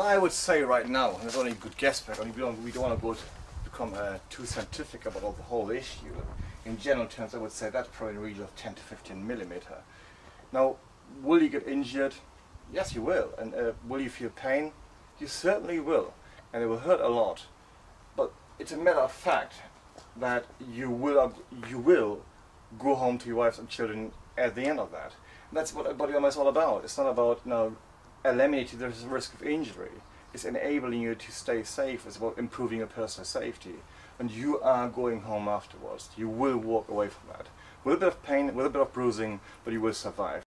I would say right now, and it's only a good guess, but we don't, we don't want to go to become uh, too scientific about the whole issue. In general terms, I would say that's probably in the region of 10 to 15 millimeter. Now, will you get injured? Yes, you will. And uh, will you feel pain? You certainly will. And it will hurt a lot. But it's a matter of fact that you will, you will go home to your wives and children at the end of that. And that's what body armor is all about. It's not about you know, eliminating the risk of injury. It's enabling you to stay safe. It's about improving your personal safety. And you are going home afterwards. You will walk away from that. With a bit of pain, with a bit of bruising, but you will survive.